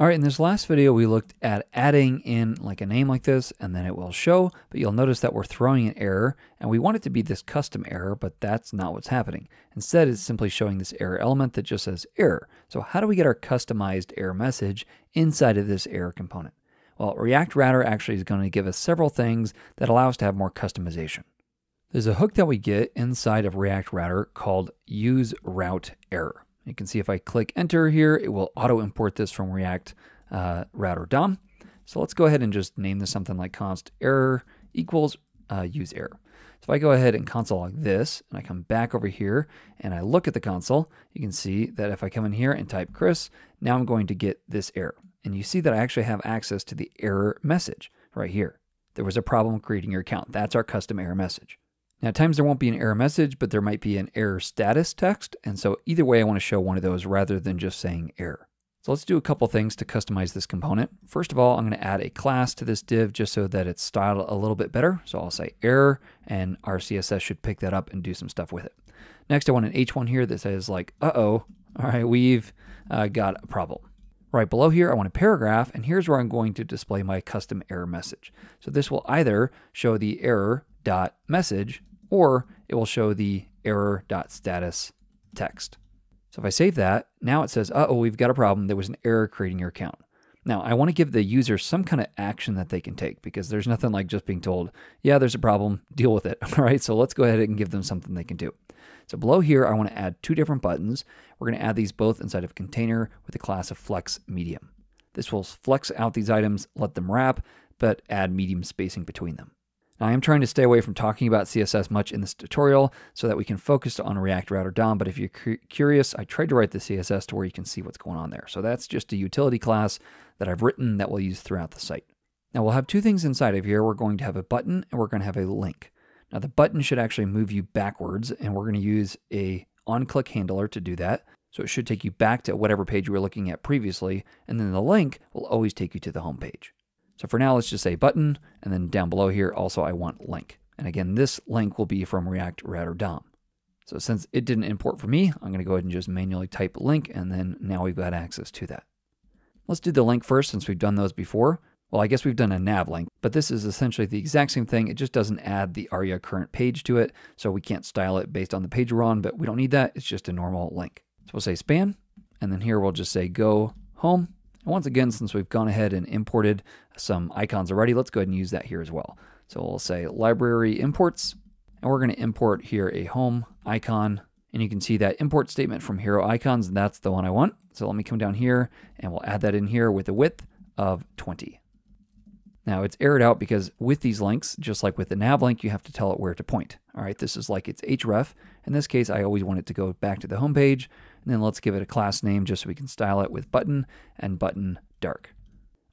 All right, in this last video, we looked at adding in like a name like this, and then it will show, but you'll notice that we're throwing an error, and we want it to be this custom error, but that's not what's happening. Instead, it's simply showing this error element that just says error. So how do we get our customized error message inside of this error component? Well, React Router actually is going to give us several things that allow us to have more customization. There's a hook that we get inside of React Router called use route error. You can see if I click enter here, it will auto import this from React uh, router DOM. So let's go ahead and just name this something like const error equals uh, use error. So if I go ahead and console log this, and I come back over here, and I look at the console, you can see that if I come in here and type Chris, now I'm going to get this error. And you see that I actually have access to the error message right here. There was a problem creating your account. That's our custom error message. Now, at times there won't be an error message, but there might be an error status text. And so either way, I want to show one of those rather than just saying error. So let's do a couple things to customize this component. First of all, I'm going to add a class to this div just so that it's styled a little bit better. So I'll say error and our CSS should pick that up and do some stuff with it. Next, I want an H1 here that says like, uh-oh, all right, we've uh, got a problem. Right below here, I want a paragraph, and here's where I'm going to display my custom error message. So this will either show the error dot message or it will show the error.status text. So if I save that, now it says, uh-oh, we've got a problem. There was an error creating your account. Now, I want to give the user some kind of action that they can take because there's nothing like just being told, yeah, there's a problem, deal with it. All right, so let's go ahead and give them something they can do. So below here, I want to add two different buttons. We're going to add these both inside of container with the class of flex medium. This will flex out these items, let them wrap, but add medium spacing between them. Now, I am trying to stay away from talking about CSS much in this tutorial so that we can focus on React Router DOM, but if you're cu curious, I tried to write the CSS to where you can see what's going on there. So that's just a utility class that I've written that we'll use throughout the site. Now we'll have two things inside of here. We're going to have a button and we're going to have a link. Now the button should actually move you backwards and we're going to use a on-click handler to do that. So it should take you back to whatever page you were looking at previously, and then the link will always take you to the home page. So for now, let's just say button, and then down below here, also I want link. And again, this link will be from React Router DOM. So since it didn't import for me, I'm going to go ahead and just manually type link, and then now we've got access to that. Let's do the link first since we've done those before. Well, I guess we've done a nav link, but this is essentially the exact same thing. It just doesn't add the ARIA current page to it, so we can't style it based on the page we're on, but we don't need that. It's just a normal link. So we'll say span, and then here we'll just say go home, and once again, since we've gone ahead and imported some icons already, let's go ahead and use that here as well. So we'll say library imports, and we're going to import here a home icon. And you can see that import statement from Heroicons, and that's the one I want. So let me come down here and we'll add that in here with a width of 20. Now it's errored out because with these links, just like with the nav link, you have to tell it where to point. All right, this is like its href. In this case, I always want it to go back to the home page. And then let's give it a class name just so we can style it with button and button dark.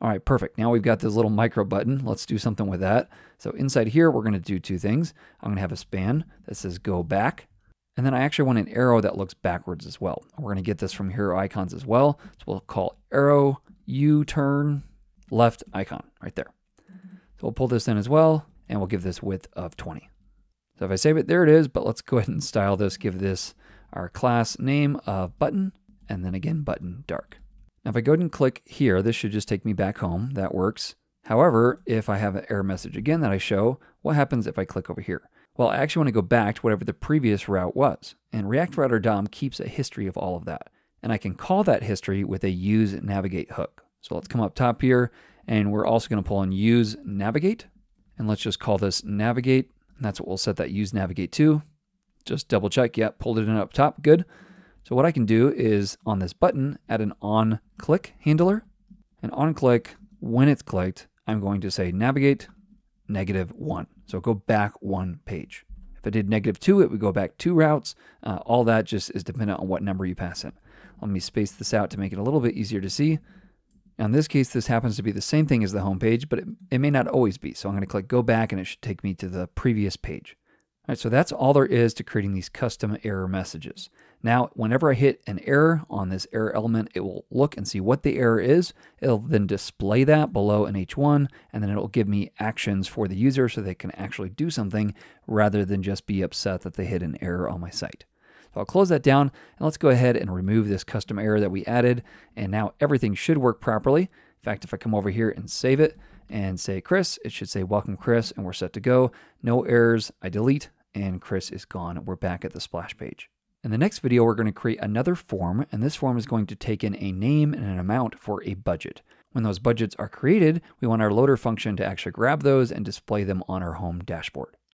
All right, perfect. Now we've got this little micro button. Let's do something with that. So inside here, we're going to do two things. I'm going to have a span that says go back. And then I actually want an arrow that looks backwards as well. We're going to get this from Heroicons as well. So we'll call arrow U-turn left icon right there. So we'll pull this in as well, and we'll give this width of 20. So if I save it, there it is, but let's go ahead and style this, give this our class name of button, and then again button dark. Now if I go ahead and click here, this should just take me back home. That works. However, if I have an error message again that I show, what happens if I click over here? Well, I actually want to go back to whatever the previous route was. And React Router DOM keeps a history of all of that. And I can call that history with a use navigate hook. So let's come up top here, and we're also going to pull in use navigate. And let's just call this navigate. And that's what we'll set that use navigate to just double check. Yep, pulled it in up top. Good. So what I can do is on this button, add an on click handler. And on click, when it's clicked, I'm going to say navigate negative one. So go back one page. If I did negative two, it would go back two routes. Uh, all that just is dependent on what number you pass in. Let me space this out to make it a little bit easier to see. Now in this case, this happens to be the same thing as the home page, but it, it may not always be. So I'm going to click go back and it should take me to the previous page. All right, so that's all there is to creating these custom error messages. Now, whenever I hit an error on this error element, it will look and see what the error is. It'll then display that below an H1, and then it'll give me actions for the user so they can actually do something rather than just be upset that they hit an error on my site. So I'll close that down and let's go ahead and remove this custom error that we added. And now everything should work properly. In fact, if I come over here and save it and say Chris, it should say welcome Chris and we're set to go. No errors. I delete and Chris is gone. We're back at the splash page. In the next video, we're going to create another form, and this form is going to take in a name and an amount for a budget. When those budgets are created, we want our loader function to actually grab those and display them on our home dashboard.